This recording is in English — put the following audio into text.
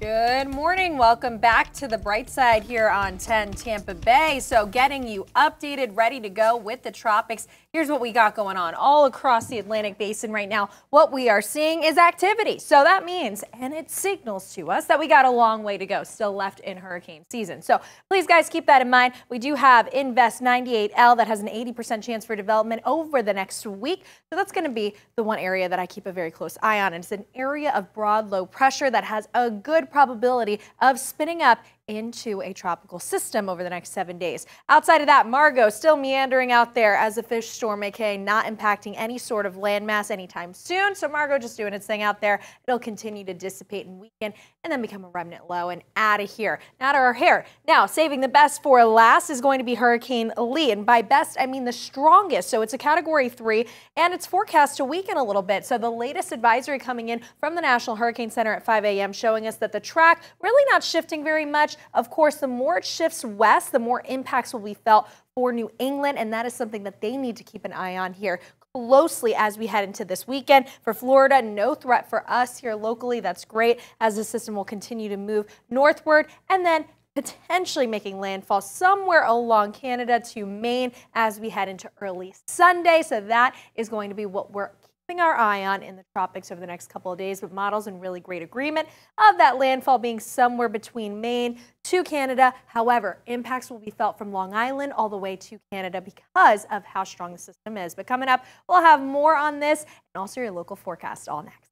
Good morning. Welcome back to the bright side here on 10 Tampa Bay. So, getting you updated, ready to go with the tropics. Here's what we got going on all across the Atlantic basin right now. What we are seeing is activity. So, that means, and it signals to us that we got a long way to go still left in hurricane season. So, please, guys, keep that in mind. We do have Invest 98L that has an 80% chance for development over the next week. So, that's going to be the one area that I keep a very close eye on. And it's an area of broad low pressure that has a good probability of spinning up into a tropical system over the next seven days. Outside of that, Margot still meandering out there as a fish storm, aka not impacting any sort of landmass anytime soon. So Margot just doing its thing out there. It'll continue to dissipate and weaken and then become a remnant low and out of here. Out of our hair. Now, saving the best for last is going to be Hurricane Lee. And by best, I mean the strongest. So it's a category three and it's forecast to weaken a little bit. So the latest advisory coming in from the National Hurricane Center at 5 a.m. showing us that the track really not shifting very much. Of course, the more it shifts west, the more impacts will be felt for New England, and that is something that they need to keep an eye on here closely as we head into this weekend. For Florida, no threat for us here locally. That's great as the system will continue to move northward and then potentially making landfall somewhere along Canada to Maine as we head into early Sunday. So that is going to be what we're our eye on in the tropics over the next couple of days, but models in really great agreement of that landfall being somewhere between Maine to Canada. However, impacts will be felt from Long Island all the way to Canada because of how strong the system is. But coming up, we'll have more on this and also your local forecast all next.